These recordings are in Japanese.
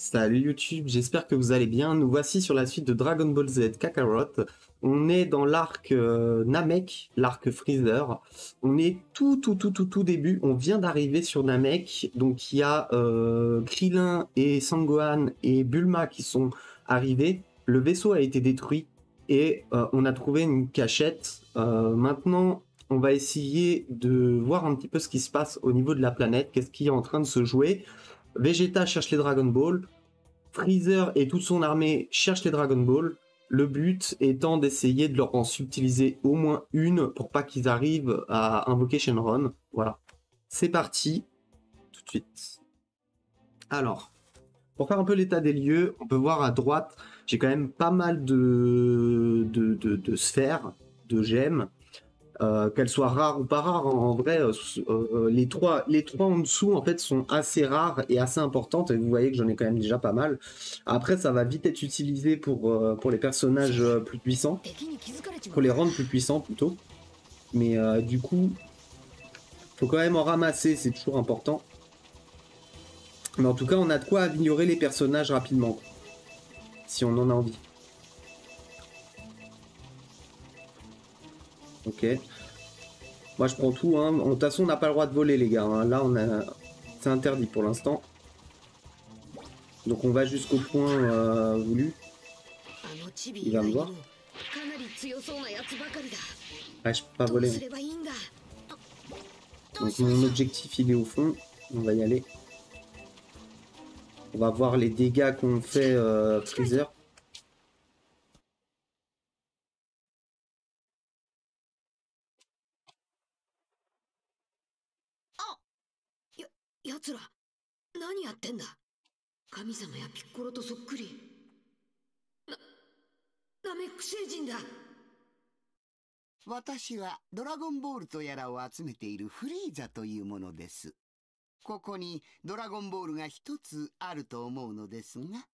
Salut YouTube, j'espère que vous allez bien. Nous voici sur la suite de Dragon Ball Z Kakarot. On est dans l'arc euh, Namek, l'arc Freezer. On est tout, tout, tout, tout, tout début. On vient d'arriver sur Namek. Donc il y a euh, Krillin et Sangohan et Bulma qui sont arrivés. Le vaisseau a été détruit et euh, on a trouvé une cachette. Maintenant, on va essayer de voir un petit peu ce qui se passe au niveau de la planète. Qu'est-ce qui est en train de se jouer? Vegeta cherche les Dragon Ball. Freezer et toute son armée cherchent les Dragon Ball. Le but étant d'essayer de leur en subtiliser au moins une pour pas qu'ils arrivent à invoquer Shenron. Voilà. C'est parti. Tout de suite. Alors, pour faire un peu l'état des lieux, on peut voir à droite, j'ai quand même pas mal de, sphères, de gemmes. Euh, qu'elles soient rares ou pas rares, en, vrai, euh, euh, les, trois, les en dessous, en fait, sont assez rares et assez importantes. Et vous voyez que j'en ai quand même déjà pas mal. Après, ça va vite être utilisé pour, les personnages plus puissants, pour les rendre plus puissants plutôt. Mais du coup, faut quand même en ramasser, c'est toujours important. Mais en tout cas, on a de quoi améliorer les personnages rapidement, si on en a envie. Ok. Moi je prends tout. Hein. De toute façon, on n'a pas le droit de voler, les gars. hein. Là, on a, c'est interdit pour l'instant. Donc on va jusqu'au point euh, voulu. Il va me voir. Ah, je peux pas voler. hein. Donc mon objectif, il est au fond. On va y aller. On va voir les dégâts qu'on fait euh, Freezer. ってんだ神様やピッコロとそっくりなナメック星人だ私はドラゴンボールとやらを集めているフリーザというものです。ここにドラゴンボールが一つあると思うのですが。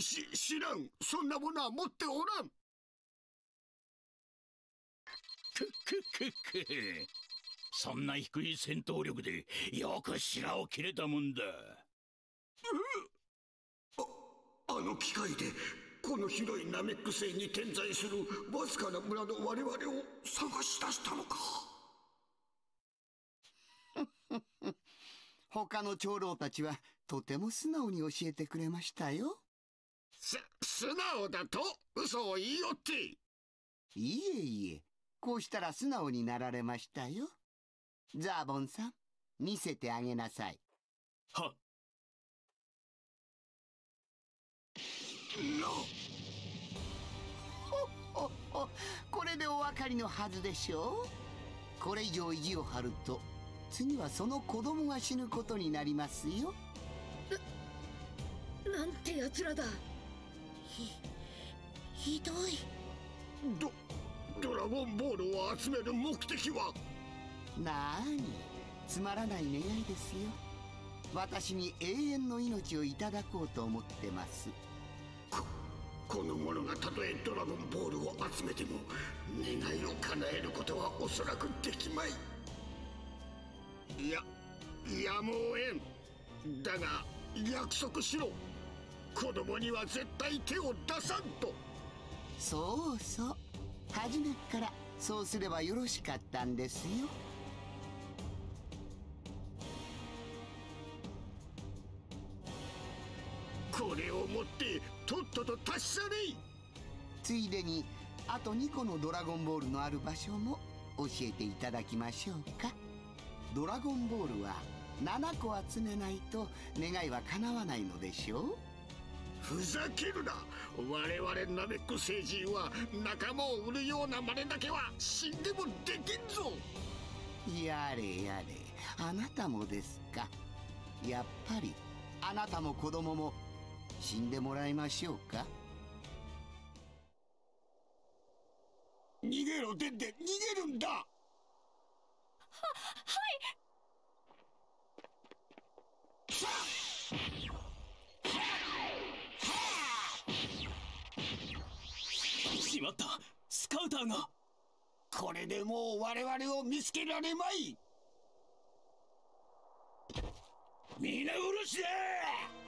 し、知らん。そんなものは持っておらん。くくくく。そんな低い戦闘力でよく白を切れたもんだ。あの機械で、この広いナメック星に点在するわずかな村の我々を探し出したのか。他の長老たちはとても素直に教えてくれましたよ。す、素直だと嘘を言いよって。いえいえ、こうしたら素直になられましたよ。ザーボンさん、見せてあげなさい。はこれでお分かりのはずでしょう。これ以上意地を張ると次はその子供が死ぬことになりますよ。なんてやつらだ。ひひどい。ド、ドラゴンボールを集める目的は？なーにつまらない願いですよ。私に永遠の命をいただこうと思ってますこの者がたとえドラゴンボールを集めても願いを叶えることはおそらくできまい。いややむをえん。だが約束しろ。子供には絶対手を出さんと。そうそう。初めからそうすればよろしかったんですよ。とっとと達し去れついでにあと2個のドラゴンボールのある場所も教えていただきましょうか。ドラゴンボールは7個集めないと願いは叶わないのでしょう。ふざけるな。我々ナメック星人は仲間を売るような真似だけは死んでもできんぞ。やれやれ。あなたもですか。やっぱり。あなたも子供も死んでもらいましょうか。逃げろデンデ逃げるんだ。しまったスカウターがこれでもう我々を見つけられまい皆殺しだ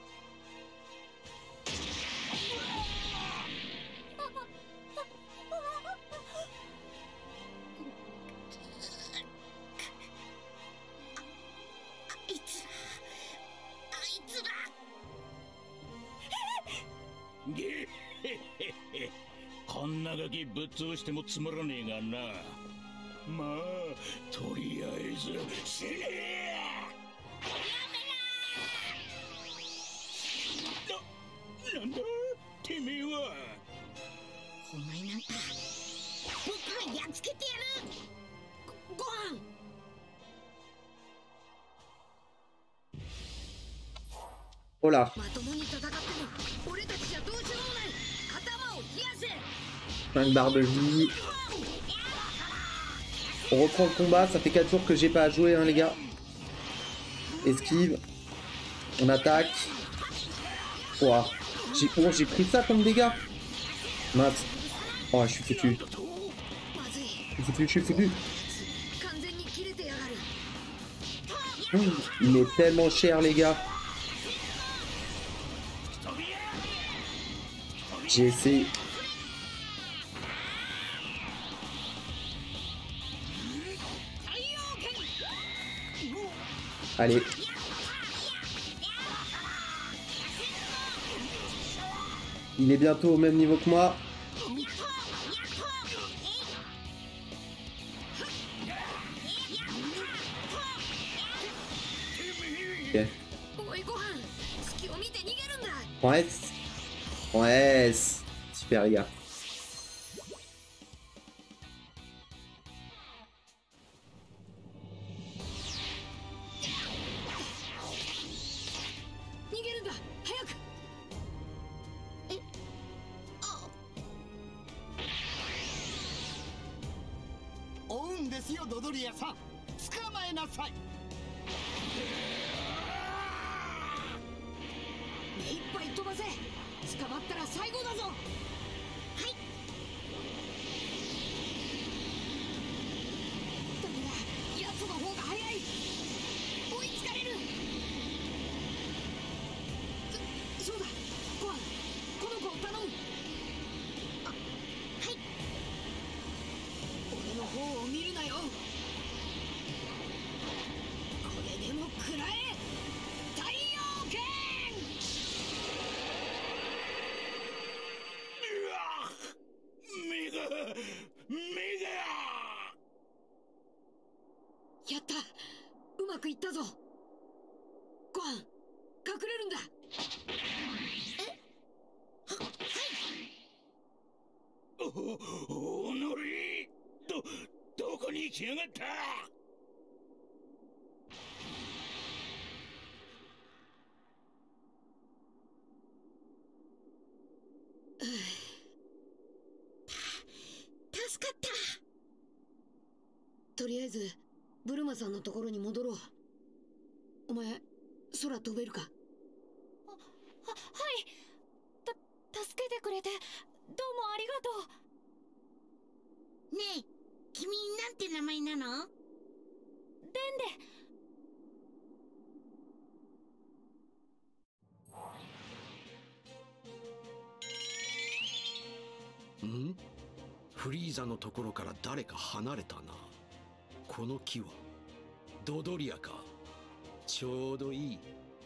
こんなガキぶっ潰してもつまらねえがな。まあとりあえず死ね!ななんだ?てめえは!お前なんか僕がやっつけてやる!ごご飯 !Oh là, まともに戦っても5 barres de vie. On reprend le combat, ça fait 4 jours que j'ai pas à jouer hein, les gars. Esquive. On attaque. Ouah. J'ai pris ça comme dégâts? Mince. Oh, je suis foutu. Je suis foutu, je suis foutu. Il est tellement cher les gars. J'ai essayé. Allez. Il est bientôt au même niveau que moi. Ok. おいご飯隙を見て逃げるんだ Ouais. Ouais. Super, les gars. おおのりどどこに行きやがった助かったとりあえずブルマさんのところに戻ろうお前空飛べるか誰か離れたなこの木はドドリアかちょうどいい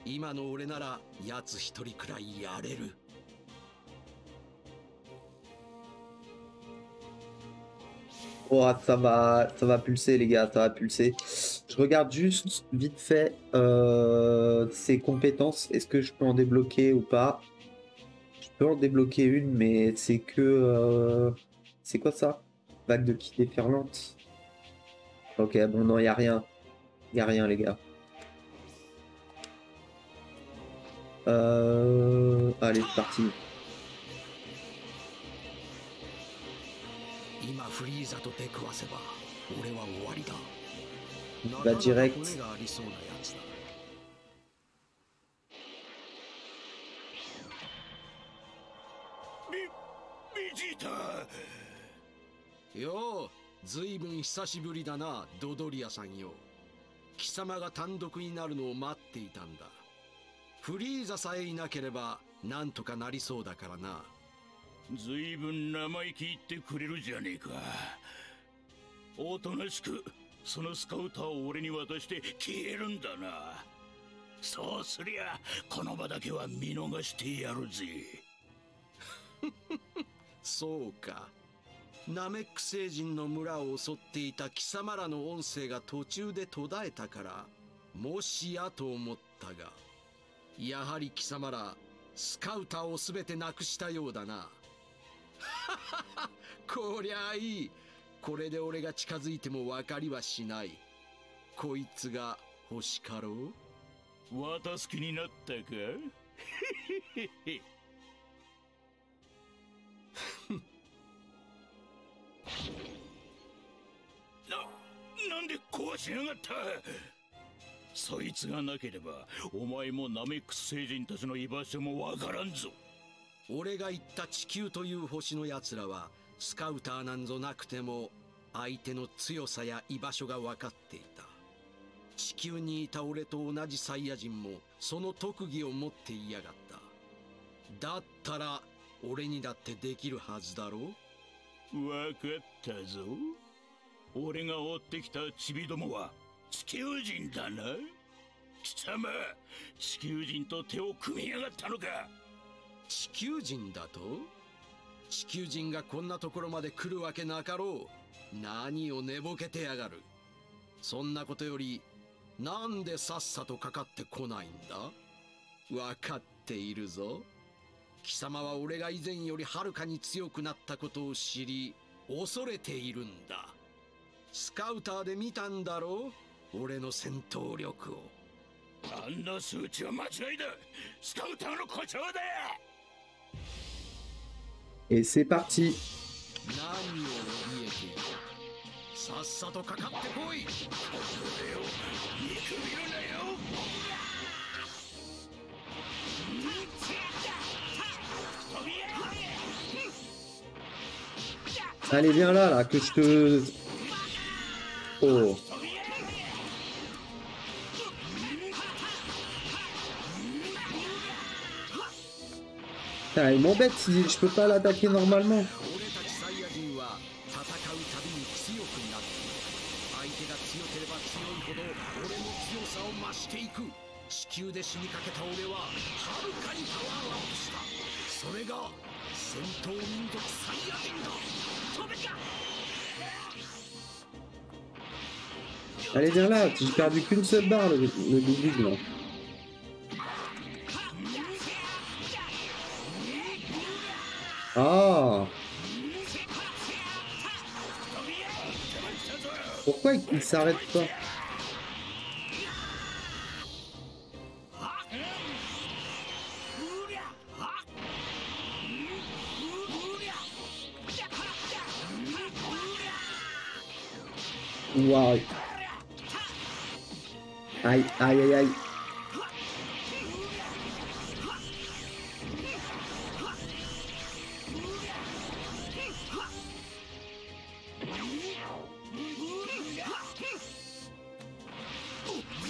今の俺なら奴一人くらいやれる Oh, ça va, ça va pulser, les gars, ça va pulser. Je regarde juste vite fait euh, ses compétences. Est-ce que je peux en débloquer ou pas Je peux en débloquer une, mais c'est que. euh, C'est quoi ça Vague de qui déferlante. Ok, bon, non, il a rien. Il a rien, les gars. Euh... Allez, c'est parti. 今フようずいぶん久しぶりだなドドリアさんよ。貴様が単独になるのを待っていたんだ。フリーザさえいなければなんとかなりそうだからな。ずいぶん生意気言ってくれるじゃねえか。おとなしくそのスカウターを俺に渡して消えるんだな。そうすりゃこの場だけは見逃してやるぜ。そうかナメック星人の村を襲っていた貴様らの音声が途中で途絶えたからもしやと思ったがやはり貴様らスカウターを全てなくしたようだな。こりゃあいい。これで俺が近づいても分かりはしない。こいつが星かろう？渡す気になったか？な、なんで壊しやがった？そいつがなければお前もナメックス星人たちの居場所もわからんぞ。俺が言った地球という星の奴らはスカウターなんぞなくても相手の強さや居場所が分かっていた。地球にいた俺と同じサイヤ人もその特技を持っていやがった。だったら俺にだってできるはずだろ？わかったぞ俺が追ってきたチビどもは地球人だな。貴様地球人と手を組みやがったのか。地球人だと？地球人がこんなところまで来るわけなかろう。何を寝ぼけてやがる。そんなことよりなんでさっさとかかってこないんだ？わかっているぞ。貴様は俺が以前よりはるかに強くなったことを知り恐れているんだ。スカウターで見たんだろ俺の戦闘力を。あんな数値は間違いだ。スカウターの故障だ Et c'est parti. 何を怯えている？さっさとかかってこい。俺を見くびるなよ。Allez, viens là, là, que je te... Oh. Putain, il m'embête si je peux pas l'attaquer normalement. Allez, viens là, j'ai perdu qu'une seule barre, le, le double là. Ah Pourquoi il, il s'arrête pas Waouh Aïe, aïe, aïe, aïe.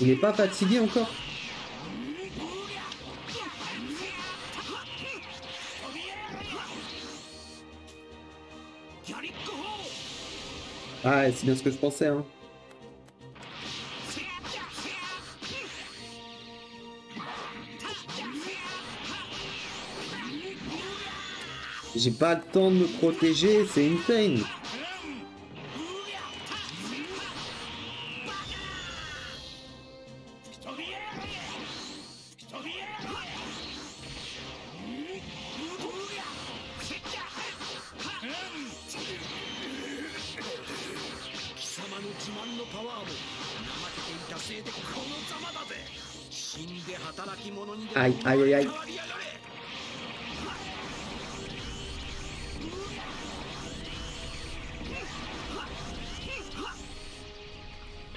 Il est pas fatigué encore Ah, c'est bien ce que je pensais, hein. J'ai pas le temps de me protéger, c'est insane. Aïe,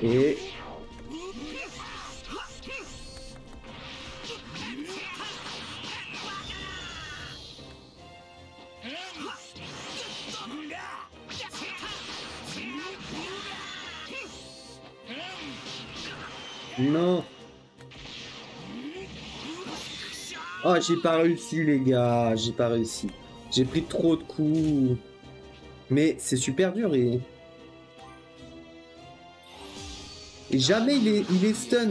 Et... Non Oh, j'ai pas réussi, les gars. J'ai pas réussi. J'ai pris trop de coups. Mais c'est super dur et... Et jamais il est, il est stun.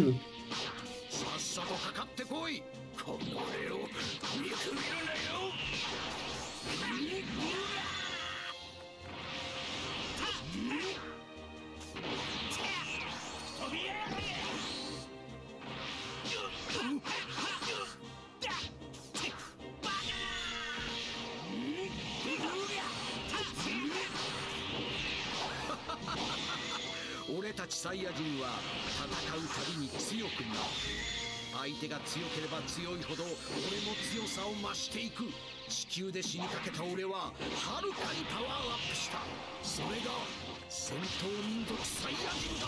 していく地球で死にかけた俺ははるかにパワーアップしたそれが戦闘民族サイヤ人だ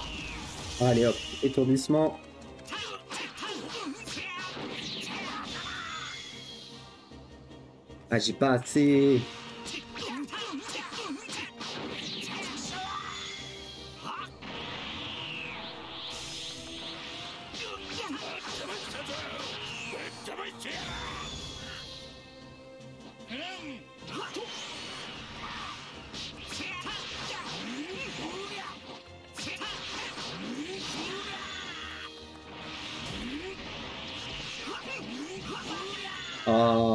Allez hop, étourdissement. Ah, j'ai pas assez. Ah. Uh,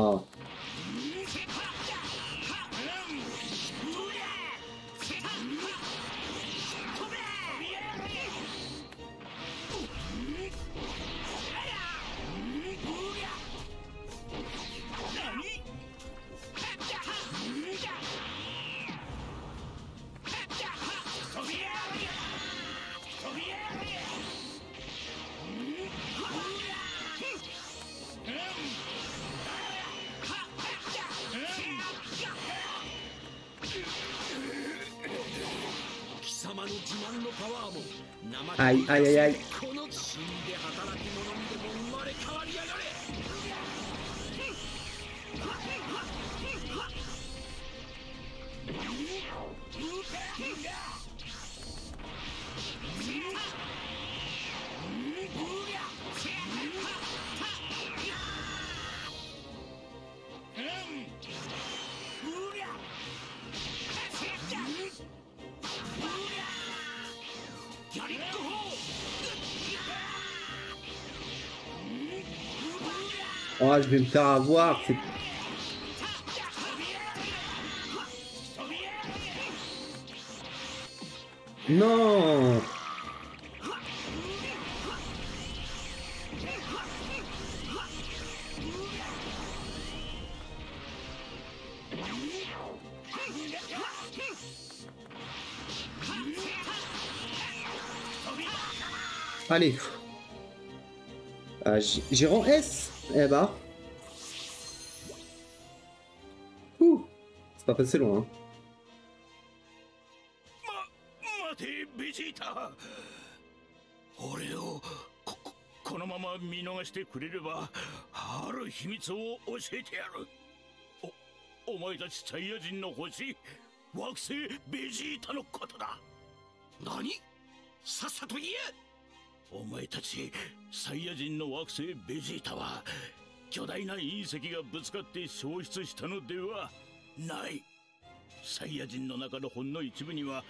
Ay, ay, ay, ay. je vais me faire avoir. Non Allez. Euh, Gérant S Eh bah. Ouh. C'est pas passé loin. hein. ま待てベジータ俺をここのまま見逃してくれればある秘密を教えてやるおお前たちサイヤ人の星惑星ベジータのことだ何？さっさと言えお前たちサイヤ人の惑星ベジータは巨大な隕石がぶつかって消失したのではない。サイヤ人の中のほんの一部には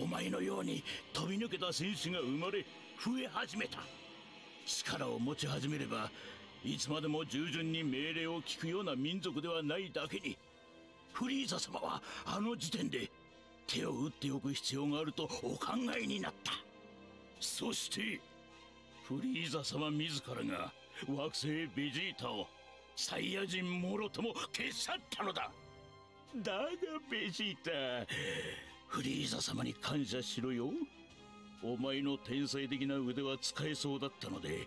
お前のように飛び抜けた戦士が生まれ増え始めた。力を持ち始めればいつまでも従順に命令を聞くような民族ではないだけにフリーザ様はあの時点で手を打っておく必要があるとお考えになった。そしてフリーザ様自らが惑星ベジータをサイヤ人もろとも消し去ったのだ。だがベジータフリーザ様に感謝しろよ。お前の天才的な腕は使えそうだったので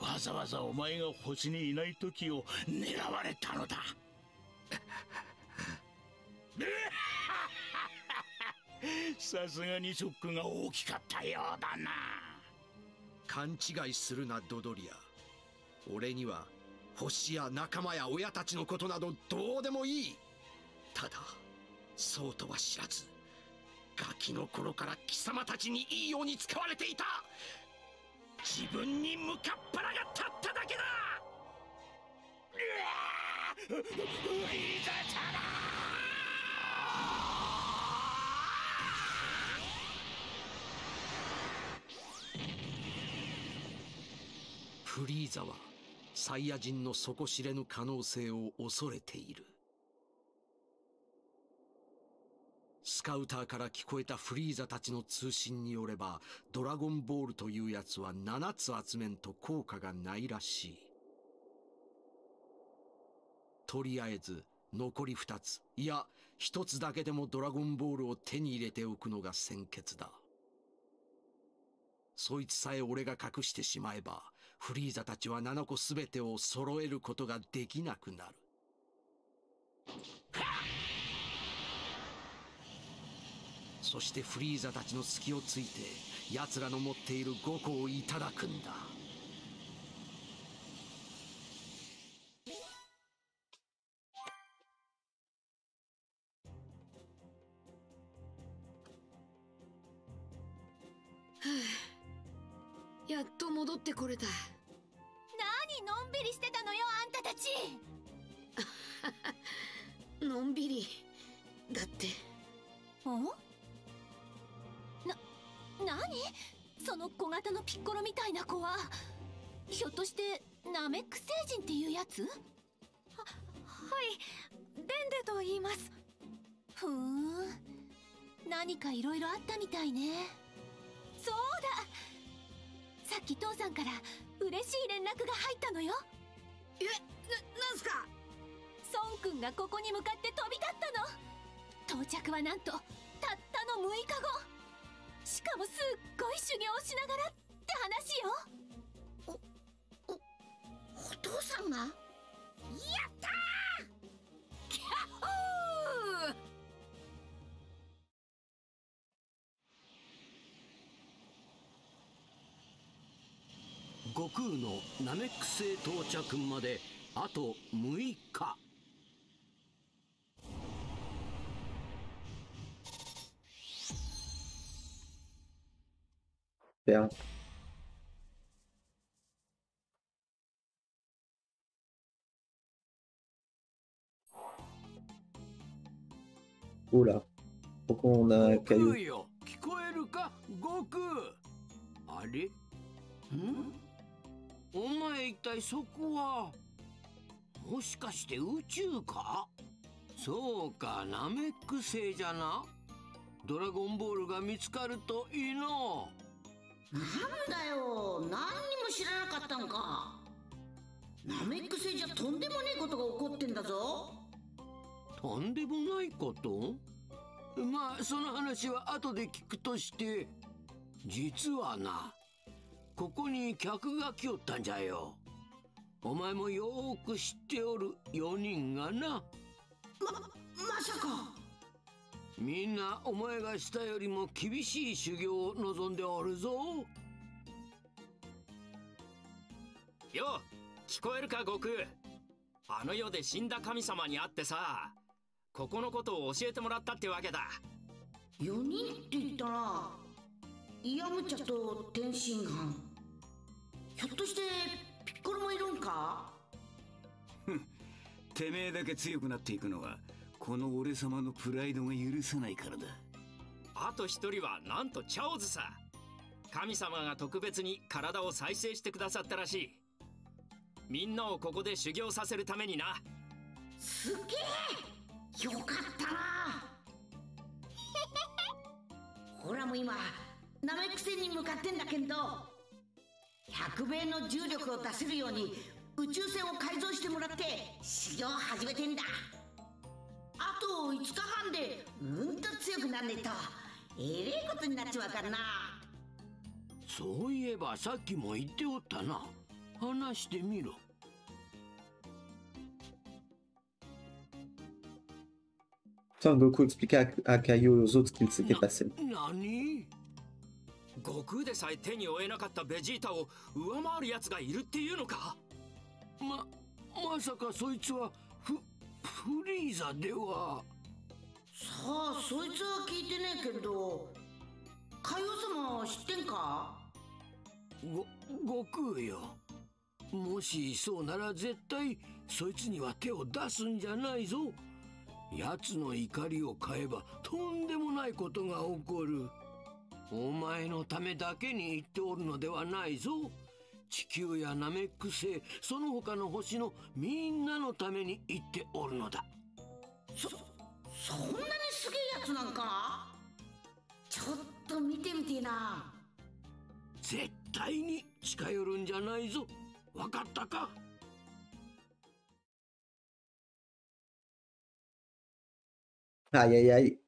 わざわざお前が星にいない時を狙われたのだ。さすがにショックが大きかったようだな。勘違いするなドドリア。俺には星や仲間や親たちのことなどどうでもいい。ただそうとは知らずガキの頃から貴様たちにいいように使われていた。自分に向かっ腹が立っただけだ。うわーフリーフリーザはサイヤ人の底知れぬ可能性を恐れている。スカウターから聞こえたフリーザたちの通信によればドラゴンボールというやつは7つ集めんと効果がないらしい。とりあえず残り2つ。いや1つだけでもドラゴンボールを手に入れておくのが先決だ。そいつさえ俺が隠してしまえばフリーザたちは7個全てを揃えることができなくなる。そしてフリーザたちの隙をついて奴らの持っている5個をいただくんだ。やっと戻ってこれた。何のんびりしてたのよあんたたち。のんびり。だって。お？な何？その小型のピッコロみたいな子は。ひょっとしてナメック星人っていうやつ？ははい。デンデと言います。ふーん。何かいろいろあったみたいね。そうださっき父さんから嬉しい連絡が入ったのよ。えななんすか？孫くんがここに向かって飛び立ったの。到着はなんとたったの6日後。しかもすっごい修行をしながらって話よ。お父さんが？やったー！キャッホー悟空のナメック星到着まであと6日. Oula. Pourquoi on a un 悟 caillou 空よ。聞こえるか？悟空。あれ？ん？お前一体そこはもしかして宇宙か？そうかナメック星じゃな。ドラゴンボールが見つかるといいの。なんだよ。何にも知らなかったんか。ナメック星じゃとんでもねえことが起こってんだぞ。とんでもないこと？まあその話は後で聞くとして実はなここに客が来よったんじゃよ。お前もよーく知っておる4人がな。ままさか。みんなお前がしたよりも厳しい修行を望んでおるぞ。よ聞こえるか悟空。あの世で死んだ神様に会ってさここのことを教えてもらったってわけだ。4人って言ったらイヤムチャと天津飯ひょっとしてピッコロもいるんか？てめえだけ強くなっていくのはこの俺様のプライドが許さないからだ。あと一人はなんとチャオズさ。神様が特別に体を再生してくださったらしい。みんなをここで修行させるためにな。すげえ！よかったな！ほらもう今ナメック星に向かってんだけど100倍の重力を出せるように宇宙船を改造してもらって修行を始めてんだ。あと5日半でうんと強くなんねえと。えれえことになっちまうからな。そういえばさっきも言っておったな。話してみろ。Goku expliqua à, à et aux autres ce qu'il s'était passé. 何悟空でさえ手に負えなかったベジータを上回る奴がいるっていうのか？ままさかそいつはフフリーザでは。さあそいつは聞いてねえけど海王様知ってんか？ご悟空よ。もしそうなら絶対そいつには手を出すんじゃないぞ。奴の怒りを買えばとんでもないことが起こるお前のためだけに言っておるのではないぞ。地球やナメック星その他の星のみんなのために言っておるのだ。そそんなにすげえやつなんか？ちょっと見てみてえな。絶対に近寄るんじゃないぞ。わかったか？Aïe aïe aïe.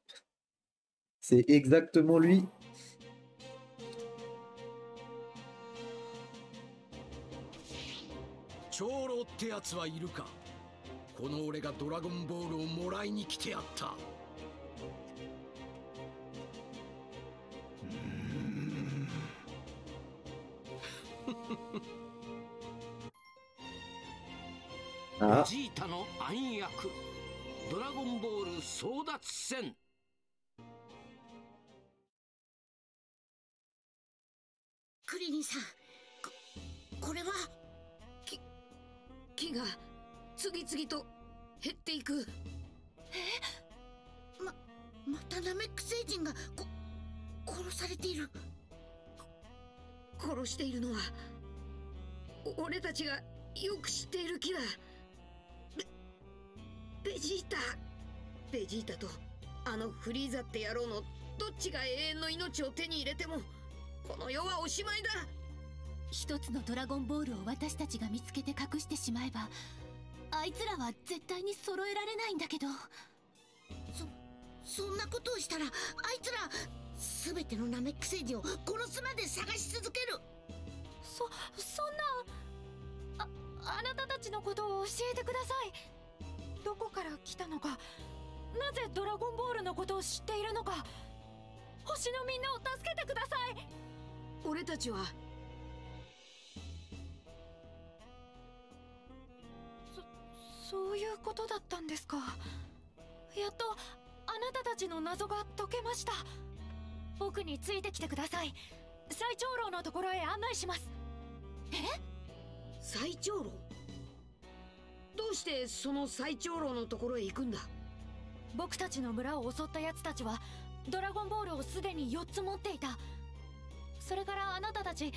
C'est exactement lui. ってやつはいるか。この俺がドラゴンボールをもらいに来てやった。ベジータの暗躍。ドラゴンボール争奪戦減っままたナメック星人がこ殺されている。殺しているのは俺たちがよく知っている木だ。ベベジータ。ベジータとあのフリーザって野郎のどっちが永遠の命を手に入れてもこの世はおしまいだ。一つのドラゴンボールを私たちが見つけて隠してしまえばあいつらは絶対に揃えられないんだけど。そそんなことをしたらあいつら全てのナメック星人を殺すまで探し続ける。そそんなああなたたちのことを教えてください。どこから来たのか。なぜドラゴンボールのことを知っているのか。星のみんなを助けてください。俺たちはそそういうことだったんですか。やっとあなたたちの謎が解けました。僕についてきてください。最長老のところへ案内します。え？最長老？どうしてその最長老のところへ行くんだ？僕たちの村を襲った奴たちはドラゴンボールをすでに4つ持っていた。それからあなたたち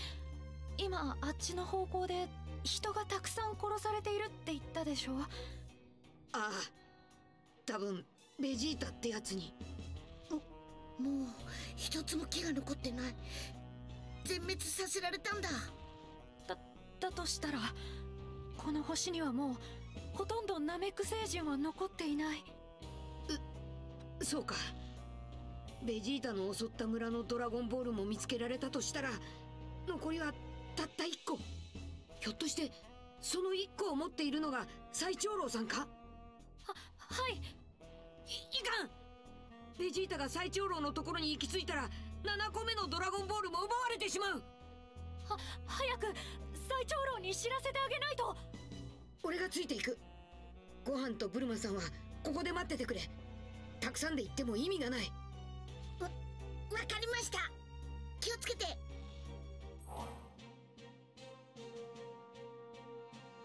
今あっちの方向で人がたくさん殺されているって言ったでしょ？ああ多分ベジータってやつに。もう一つも木が残ってない。全滅させられたんだ。だだとしたらこの星にはもうほとんどナメック星人は残っていない。うそうか。ベジータの襲った村のドラゴンボールも見つけられたとしたら残りはたった1個ひょっとしてその1個を持っているのが最長老さんか？ははい。いいかん。ベジータが最長老のところに行き着いたら7個目のドラゴンボールも奪われてしまう。は早く最長老に知らせてあげないと。俺がついていく。ご飯とブルマさんはここで待っててくれ。たくさんで行っても意味がない。わわかりました。気をつけて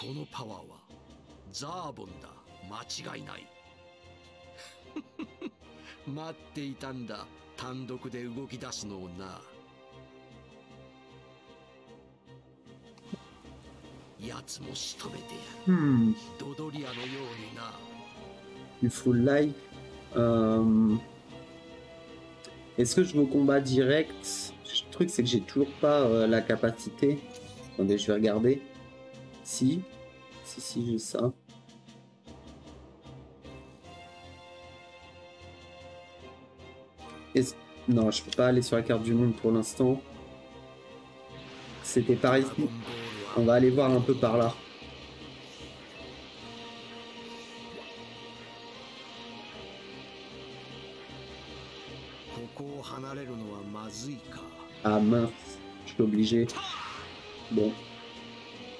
このパワーはザーボンだ間違いない待っていたんだ単独で動き出すのをな奴も仕留めてやる Hmm. ドドリアのようにな Du full life. Euh, Est-ce que je veux combat direct Le truc, c'est que j'ai toujours pas euh, la capacité. Attendez, je vais regarder. Si, si, si, j'ai ça. Non, je peux pas aller sur la carte du monde pour l'instant. C'était par ici. On va aller voir un peu par là. Ah mince, je suis obligé. Bon.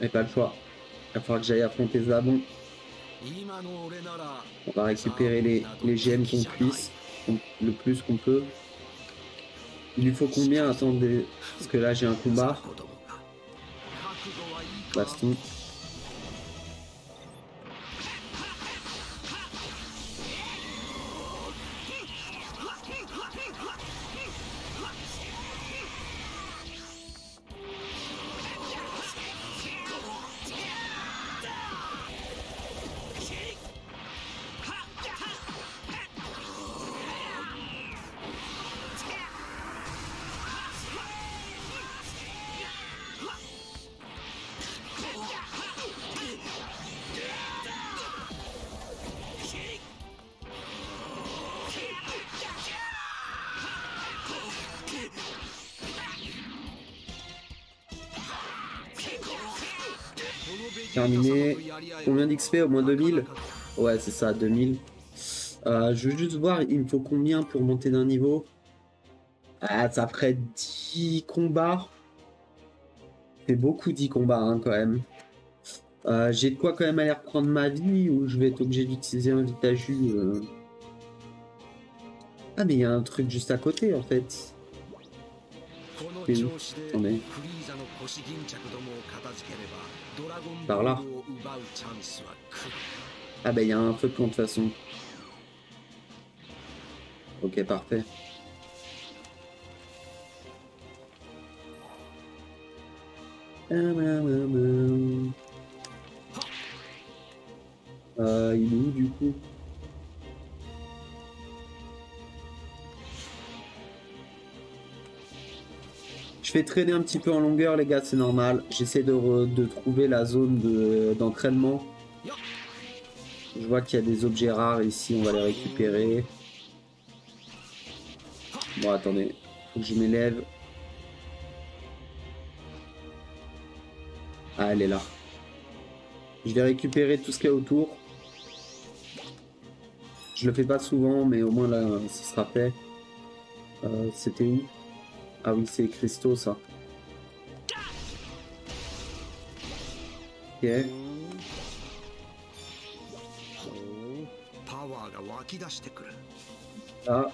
Mais pas le choix. Il va falloir que j'aille affronter Zabon. On va récupérer les, les gemmes qu'on puisse. Le plus qu'on peut. Il lui faut combien? Attendez. Parce que là j'ai un combat. Baston. Terminé. Combien d'XP Au moins 2000 Ouais, c'est ça, 2000. Euh, je veux juste voir, il me faut combien pour monter d'un niveau? Ah, ça ferait 10 combats. C'est beaucoup 10 combats, hein, quand même. Euh, J'ai de quoi quand même aller reprendre ma vie ou je vais être obligé d'utiliser un jus euh. Ah, mais il y a un truc juste à côté, en fait. Par là. Ah bah il y a un feu de camp de toute façon. Ok, parfait. Euh, il est où du coup? Je vais traîner un petit peu en longueur les gars, c'est normal. J'essaie de, de trouver la zone de- d'entraînement. Je vois qu'il y a des objets rares ici, on va les récupérer. Bon attendez, faut que je m'élève. Ah elle est là. Je vais récupérer tout ce qu'il y a autour. Je le fais pas souvent, mais au moins là, ce sera fait. Euh, C'était où? Ah oui, c'est cristaux ça. Ok. Ah.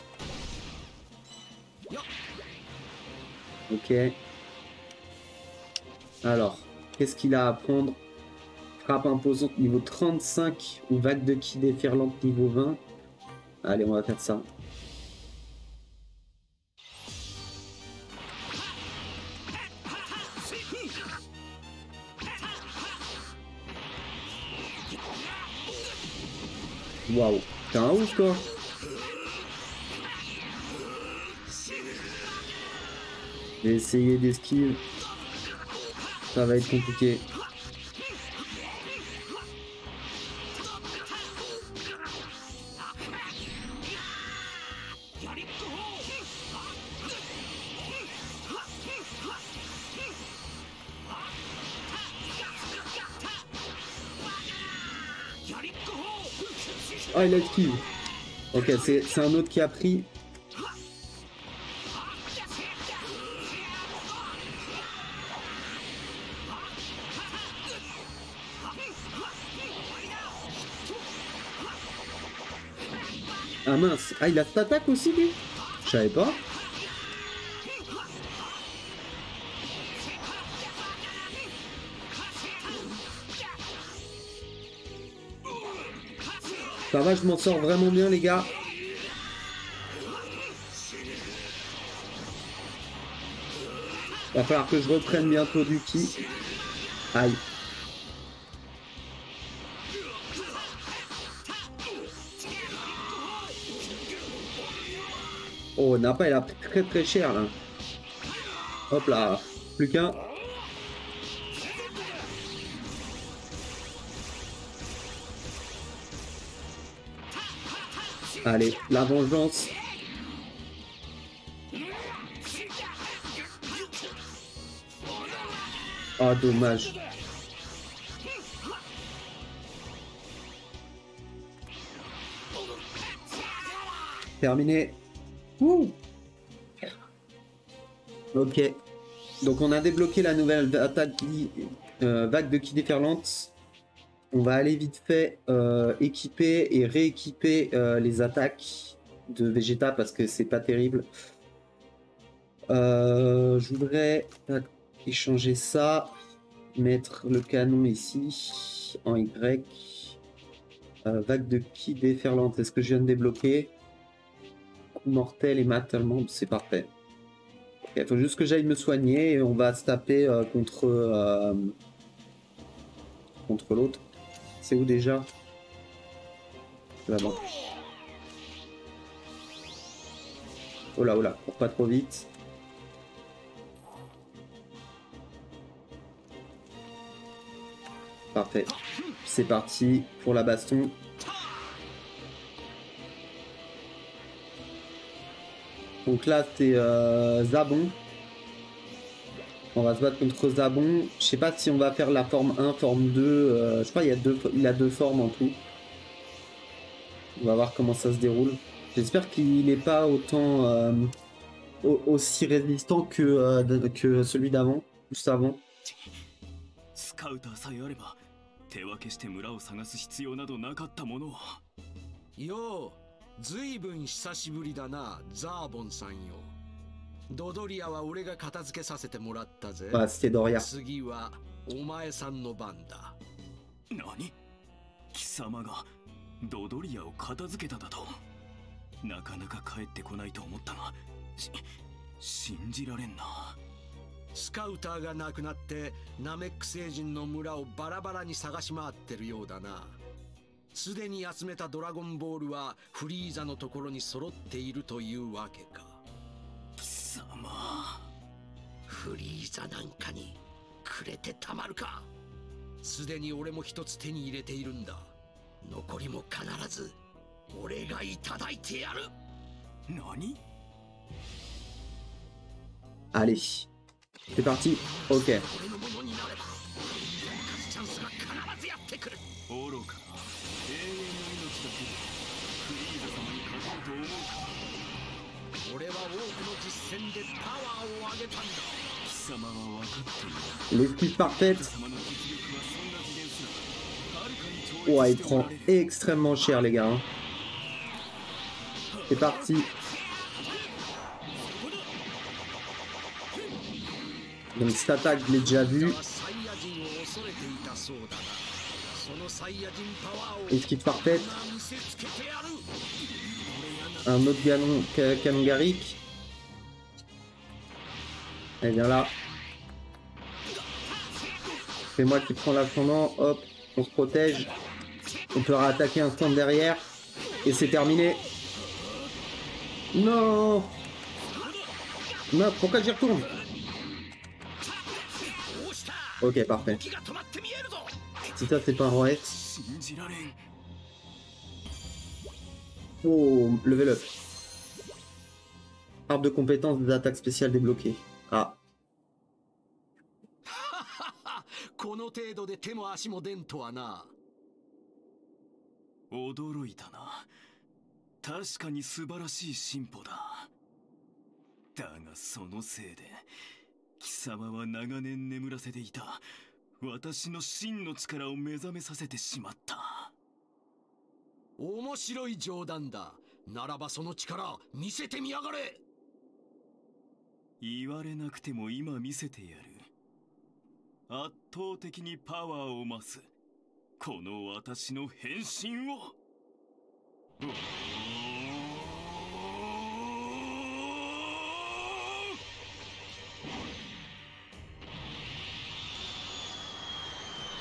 Ok. Alors, qu'est-ce qu'il a à prendre? Frappe imposante niveau 35 ou vague de ki déferlante niveau 20. Allez, on va faire ça. Waouh, t'es un ouf toi essayé d'esquive. Ça va être compliqué. Ok, c'est c'est un autre qui a pris. Ah mince, ah il a cette attaque aussi lui? Je savais pas. Ça va, je m'en sors vraiment bien les gars. Va falloir que je reprenne bientôt du ki. Aïe. Oh, Nappa, il a très très cher là. Hop là, plus qu'un. Allez, la vengeance. Ah, dommage. Terminé. Ouh. Ok. Donc on a débloqué la nouvelle attaque euh, vague de qui déferlante. On va aller vite fait euh, équiper et rééquiper euh, les attaques de Vegeta parce que c'est pas terrible. Euh, je voudrais échanger ça, mettre le canon ici en Y. Vague de qui déferlante, est-ce que je viens de débloquer? Coup mortel et mat allemand, c'est parfait. Il faut juste que j'aille me soigner et on va se taper contre contre l'autre. C'est où déjà Là-bas. Oh là, oh là, cours pas trop vite. Parfait. C'est parti pour la baston. Donc là, c'est euh, Zabon. On va se battre contre Zabon. Je sais pas si on va faire la forme 1, forme 2. euh, je crois qu'il y a deux, il a deux formes en tout. On va voir comment ça se déroule. J'espère qu'il n'est pas autant euh, au- aussi résistant que, euh, de- que celui d'avant, juste avant. スカウターさえあれば手分けして村を探す必要などなかったものをようずいぶん久しぶりだなザーボンさんよ ドドリアは俺が片付けさせてもらったぜ。あステドリア次はお前さんの番だ。何？貴様がドドリアを片付けただと？なかなか帰ってこないと思ったが。し信じられんな。スカウターがなくなってナメック星人の村をバラバラに探し回ってるようだな。すでに集めたドラゴンボールはフリーザのところに揃っているというわけか貴様。フリーザなんかにくれてたまるか。すでに俺も一つ手に入れているんだ。残りも必ず俺がいただいてやる。何？Allez, c'est parti. Ok. 俺のものになればチャンスが必ずやってくる。愚かな。永遠の命だけでフリーザ様に勝とうと思うか L'esquive parfaite. Oh, il prend extrêmement cher, les gars. Hein. C'est parti. Donc, cette attaque, je l'ai déjà vue. Esquive parfaite. 見せつけてやる Un autre canon, ca- canon Garrick. Elle vient là. C'est moi qui prends l'ascendant. Hop, on se protège. On peut attaquer un stand derrière. Et c'est terminé. Non Non, pourquoi j'y retourne Ok, parfait. 気が止まって見えるぞ Si ça, c'est pas un roi 信じられん Oh, level up. Arbre de compétences des attaques spéciales débloquées. Ah, この程度で手も足も出んとはな。驚いたな。確かに素晴らしい進歩だ。だがそのせいで貴様は長年眠らせていた。私の真の力を目覚めさせてしまった。面白い冗談だ。ならばその力見せてみやがれ。言われなくても今見せてやる。圧倒的にパワーを増す。この私の変身を。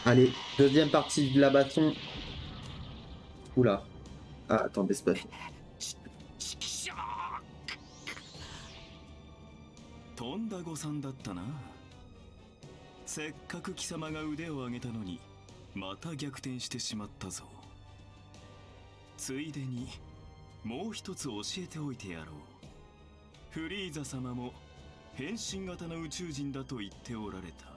Allez, deuxième partie de la bâton. Oula. Ah, attends, baisse pas. とんだ誤算だったな。せっかく貴様が腕を上げたのにまた逆転してしまったぞ。ついでにもう一つ教えておいてやろう。フリーザ様も変身型の宇宙人だと言っておられた。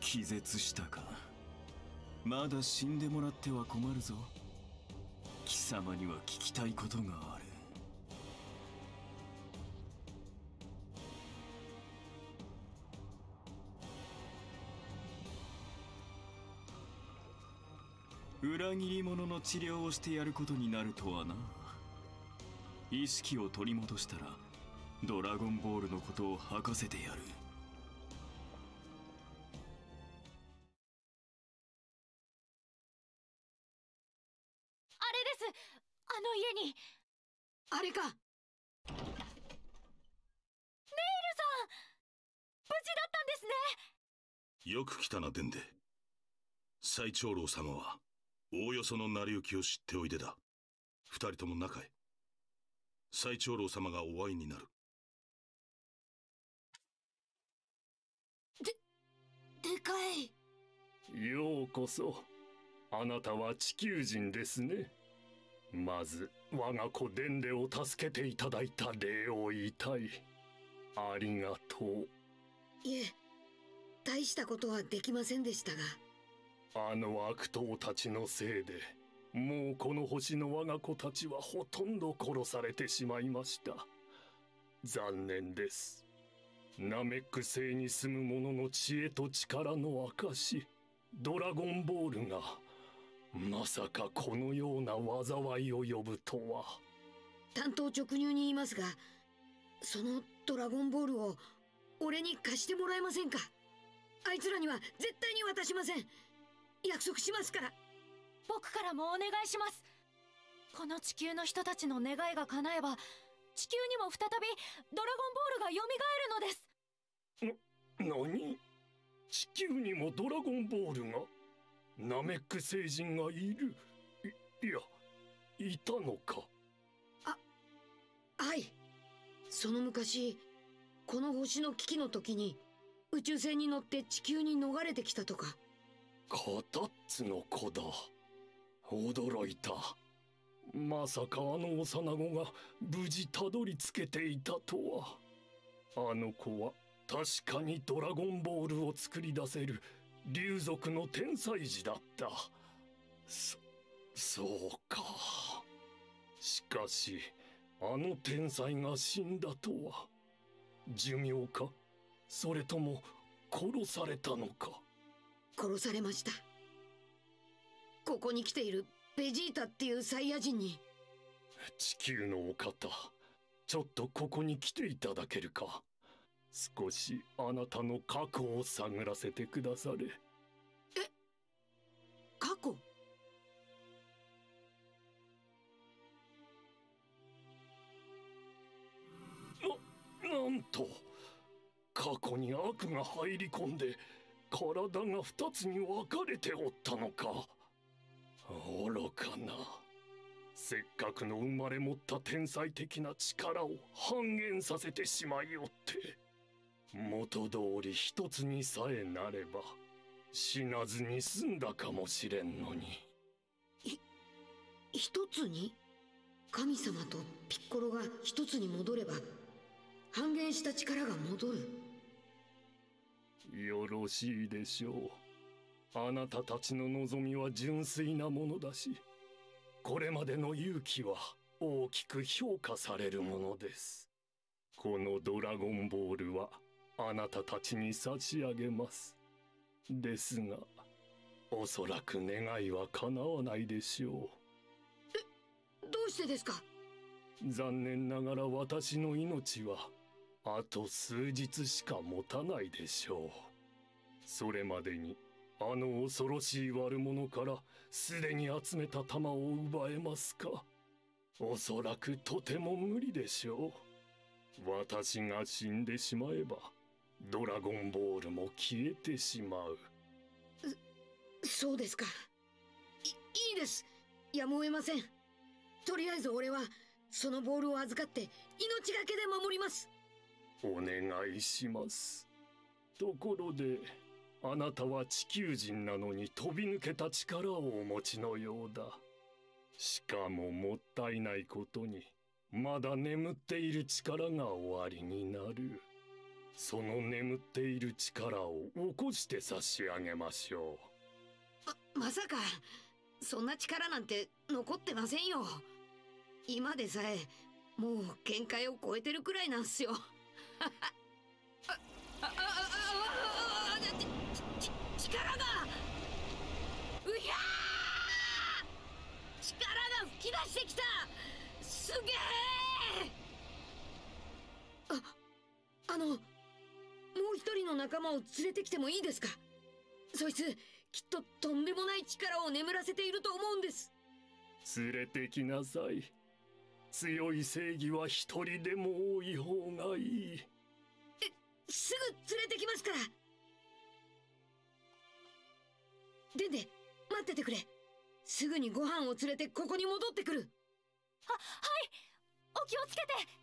気絶したか。まだ死んでもらっては困るぞ。貴様には聞きたいことがある。裏切り者の治療をしてやることになるとはな。意識を取り戻したらドラゴンボールのことを吐かせてやる。の家に。あれか。ネイルさん無事だったんですね。よく来たなデンデ。最長老様はおおよその成り行きを知っておいでだ。二人とも中へ。最長老様がお会いになる。ででかい。ようこそ。あなたは地球人ですねまず我が子デンデを助けていただいた礼を言いたい。ありがとう。いえ大したことはできませんでしたが。あの悪党たちのせいでもうこの星の我が子たちはほとんど殺されてしまいました。残念です。ナメック星に住む者の知恵と力の証ドラゴンボールがまさかこのような災いを呼ぶとは。担当直入に言いますがそのドラゴンボールを俺に貸してもらえませんか？あいつらには絶対に渡しません。約束しますから。僕からもお願いします。この地球の人たちの願いが叶えば地球にも再びドラゴンボールが蘇るのです。な、何？地球にもドラゴンボールが？ナメック星人がいる。いいやいたのか。あはい。その昔この星の危機の時に宇宙船に乗って地球に逃れてきたとか。カタッツの子だ。驚いた。まさかあの幼子が無事たどり着けていたとは。あの子は確かにドラゴンボールを作り出せる竜族の天才児だった。そそうか。しかしあの天才が死んだとは。寿命か？それとも殺されたのか？殺されました。ここに来ているベジータっていうサイヤ人に。地球のお方ちょっとここに来ていただけるか？少しあなたの過去を探らせてくだされ。え？過去？ななんと過去に悪が入り込んで体が二つに分かれておったのか。愚かな。せっかくの生まれ持った天才的な力を半減させてしまいおって元通り一つにさえなれば死なずに済んだかもしれんのに。一つに？神様とピッコロが一つに戻れば半減した力が戻る。よろしいでしょう。あなたたちの望みは純粋なものだしこれまでの勇気は大きく評価されるものです。このドラゴンボールはあなたたちに差し上げます。ですがおそらく願いは叶わないでしょう。どうしてですか？残念ながら私の命はあと数日しか持たないでしょう。それまでにあの恐ろしい悪者からすでに集めた玉を奪えますか？おそらくとても無理でしょう。私が死んでしまえばドラゴンボールも消えてしまう。そうですか。いいいです。やむを得ません。とりあえず俺はそのボールを預かって命がけで守ります。お願いします。ところであなたは地球人なのに飛び抜けた力をお持ちのようだ。しかももったいないことにまだ眠っている力が終わりになるその眠っている力を起こして差し上げましょう。ままさかそんな力なんて残ってませんよ。今でさえもう限界を超えてるくらいなんすよ。あ あ仲間を連れてきてもいいですか？そいつきっととんでもない力を眠らせていると思うんです。連れてきなさい。強い正義は一人でも多い方がいい。すぐ連れてきますから。でんで待っててくれ。すぐにご飯を連れてここに戻ってくる。ははい。お気をつけて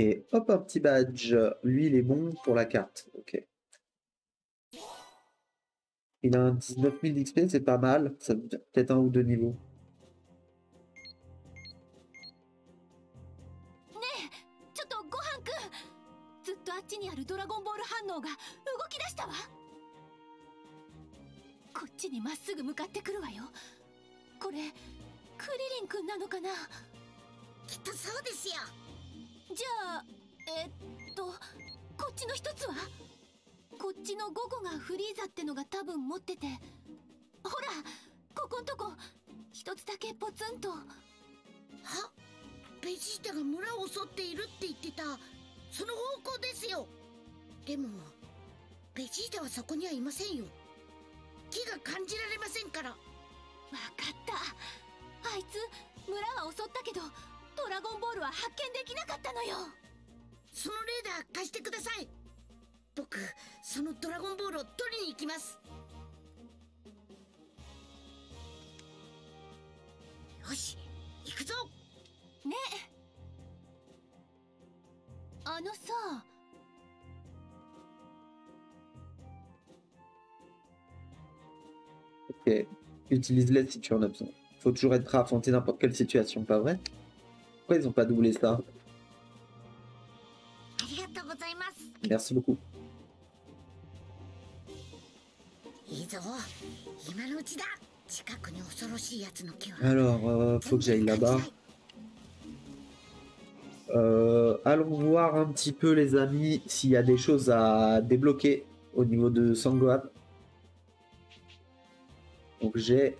Et hop, un petit badge. Lui, il est bon pour la carte. Ok. Il a un 19 000 d'XP, c'est pas mal. Ça peut-être un ou deux niveaux. じゃあえっとこっちの一つは？こっちの5個がフリーザってのが多分持ってて。ほらここんとこ一つだけポツンと。は？ベジータが村を襲っているって言ってた。その方向ですよ。でもベジータはそこにはいませんよ。木が感じられませんから。わかった。あいつ村は襲ったけどドラゴンボールは発見できなかったのよそのレーダー貸してください僕そのドラゴンボールを取りに行きますよし行くぞねあのさ Ok. Utilise-les si tu en as besoin. Faut toujours être prêt à affronter n'importe quelle situation, pas vrai Pourquoi ils ont pas doublé ça ありがとうございます Merci beaucoup. いいぞ今のうちだ近くに恐ろしいやつの木は Alors, euh, faut que j'aille là-bas. Euh, allons voir un petit peu, les amis, s'il y a des choses à débloquer au niveau de Sangohan. Donc j'ai...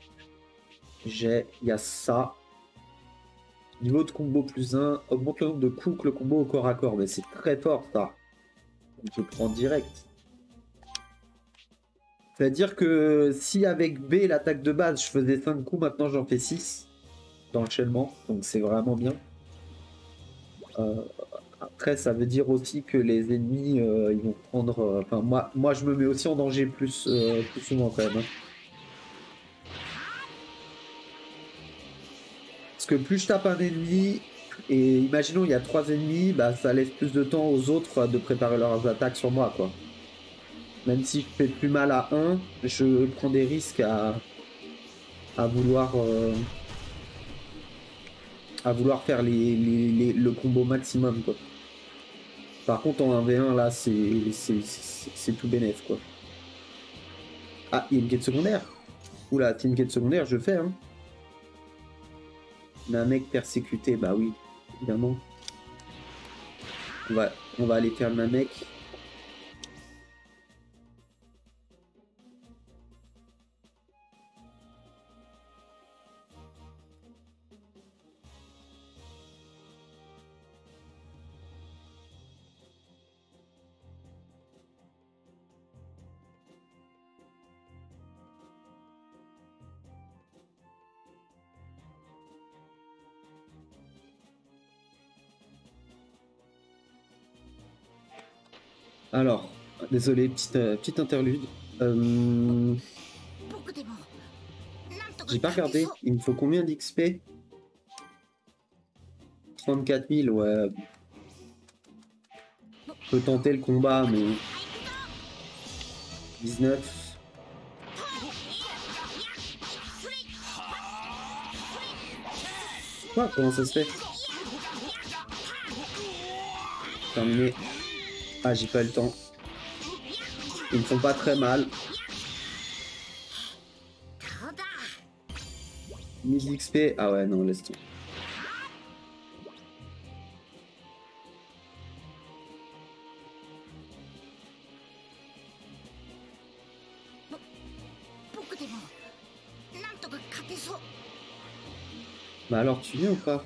J'ai... Il y a ça. Niveau de combo plus 1. Augmente le nombre de coups que le combo au corps à corps. Mais c'est très fort, ça. Je prends direct. C'est-à-dire que si avec B, l'attaque de base, je faisais 5 coups, maintenant j'en fais 6 d'enchaînement. Donc c'est vraiment bien. Euh, après, ça veut dire aussi que les ennemis, euh, ils vont prendre... euh, Enfin, moi, moi, je me mets aussi en danger plus, plus souvent quand même. hein. Que plus je tape un ennemi, et imaginons il y a trois ennemis, bah ça laisse plus de temps aux autres de préparer leurs attaques sur moi, quoi. Même si je fais plus mal à un, je prends des risques à, à vouloir... euh, à vouloir faire les, les- le combo maximum quoi. Par contre en 1v1 là c'est tout bénef quoi. Ah il y a une quête secondaire Oula c'est une quête secondaire je fais hein. Un mec persécuté bah oui évidemment. On va, on va aller faire le mec. Alors, désolé, petite, euh, petite interlude. Euh, j'ai pas regardé, il me faut combien d'XP 34 000, ouais. Je peux tenter le combat, mais... 19. Quoi? Comment ça se fait? Terminé. Ah, j'ai pas eu le temps. Ils me font pas très mal. XP Ah ouais, non, laisse tomber. Bah alors, tu viens ou pas?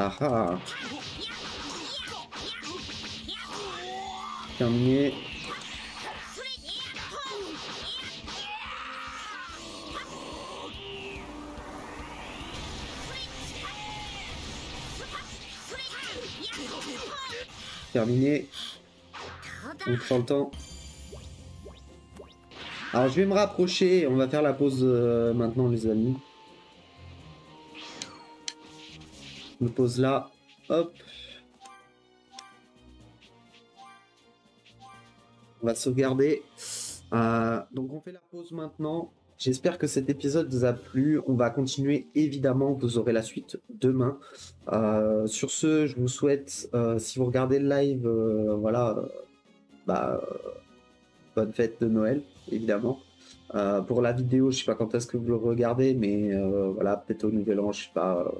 Ah ah. Terminé. Terminé. On prend le temps. Alors je vais me rapprocher, on va faire la pause euh, maintenant les amis. Je me pose là, hop. On va sauvegarder. Euh, donc on fait la pause maintenant. J'espère que cet épisode vous a plu. On va continuer évidemment. Vous aurez la suite demain. Euh, sur ce, je vous souhaite, euh, si vous regardez le live, voilà, bah, bonne fête de Noël, évidemment. Pour la vidéo, je sais pas quand est-ce que vous le regardez, mais voilà, peut-être au Nouvel An, je sais pas.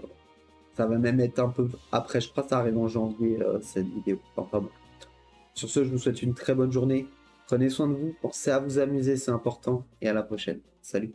Ça va même être un peu après, je crois que ça arrive en janvier euh, cette vidéo. Enfin bon. Sur ce, je vous souhaite une très bonne journée. Prenez soin de vous, pensez à vous amuser, c'est important. Et à la prochaine. Salut.